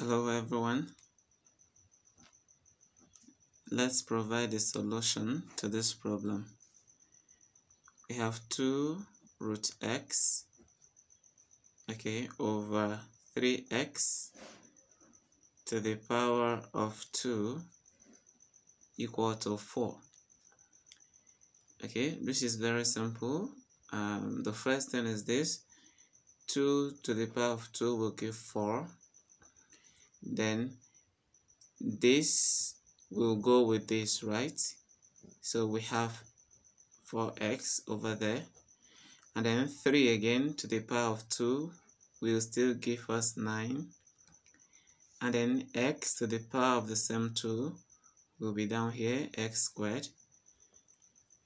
Hello everyone. Let's provide a solution to this problem. We have 2 root x okay over 3x to the power of 2 equal to 4 okay this is very simple um, the first thing is this 2 to the power of 2 will give 4 then this will go with this right? So we have 4x over there. And then 3 again to the power of 2 will still give us 9 and then x to the power of the same 2 will be down here x squared.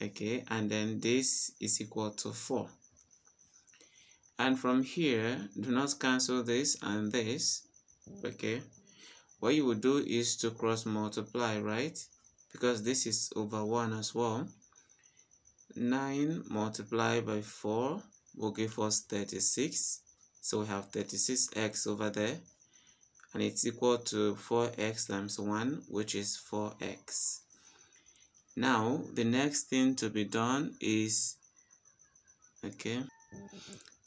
Okay and then this is equal to 4 and from here do not cancel this and this okay. What you would do is to cross multiply right? Because this is over 1 as well. 9 multiplied by 4 will give us 36 so we have 36x over there. And it's equal to 4x times 1 which is 4x now the next thing to be done is okay.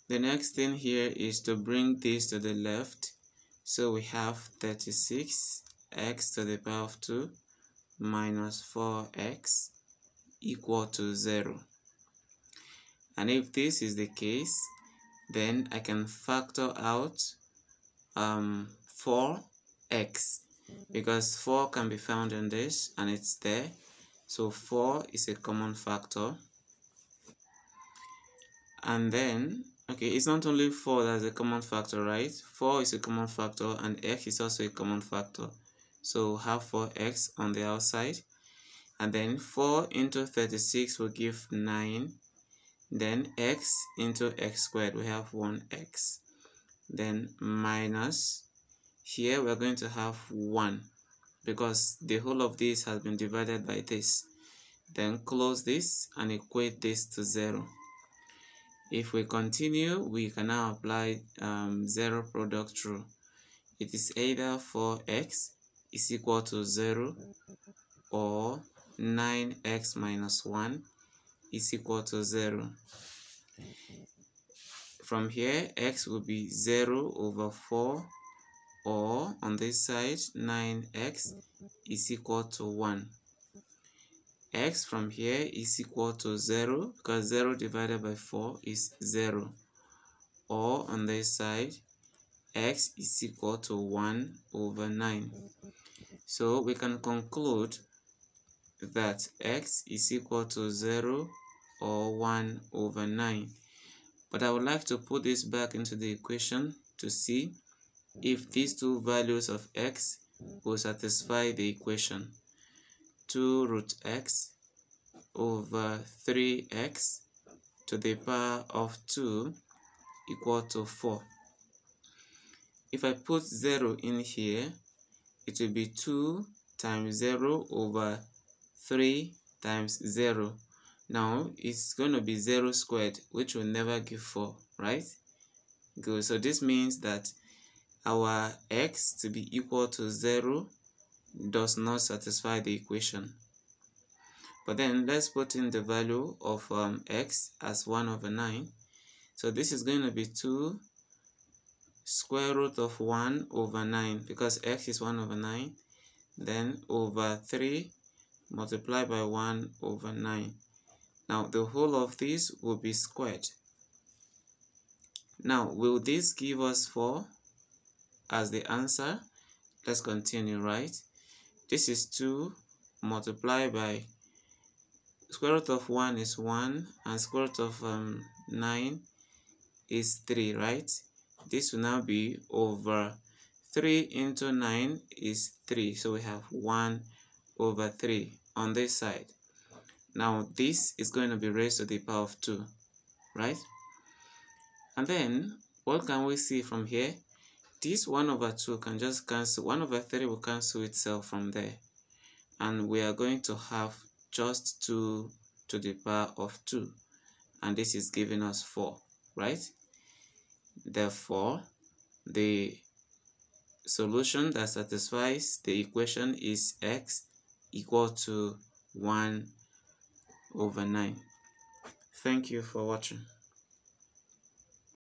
The next thing here is to bring this to the left so we have 36 x to the power of 2 minus 4x equal to 0 and if this is the case then I can factor out um, 4x because 4 can be found in this and it's there. So 4 is a common factor. And then okay it's not only 4 that's a common factor right? 4 is a common factor and x is also a common factor. So we'll have 4x on the outside. And then 4 into 36 will give 9 then x into x squared we have 1x then minus here we're going to have 1 because the whole of this has been divided by this. Then close this and equate this to 0 if we continue we can now apply um, 0 product rule. It is either 4x is equal to 0 or 9x minus 1 is equal to 0 from here x will be 0 over 4 or on this side 9x is equal to 1 x from here is equal to 0 because 0 divided by 4 is 0 or on this side x is equal to 1 over 9 so we can conclude that x is equal to 0 or 1 over 9 but I would like to put this back into the equation to see if these two values of x will satisfy the equation 2 root x over 3x to the power of 2 equal to 4 if I put 0 in here it will be 2 times 0 over 3 times 0 now it's going to be 0 squared which will never give 4 right? Good. So this means that our x to be equal to 0 does not satisfy the equation. But then let's put in the value of um, x as 1 over 9. So this is going to be 2 square root of 1 over 9 because x is 1 over 9. Then over 3 multiplied by 1 over 9. Now the whole of this will be squared. Now will this give us 4? as the answer let's continue right this is 2 multiplied by square root of 1 is 1 and square root of um, 9 is 3 right? This will now be over 3 into 9 is 3 so we have 1 over 3 on this side. Now this is going to be raised to the power of 2 right? And then what can we see from here this 1 over 2 can just cancel 1 over 3 will cancel itself from there and we are going to have just 2 to the power of 2 and this is giving us 4 right therefore the solution that satisfies the equation is x equal to 1 over 9. Thank you for watching.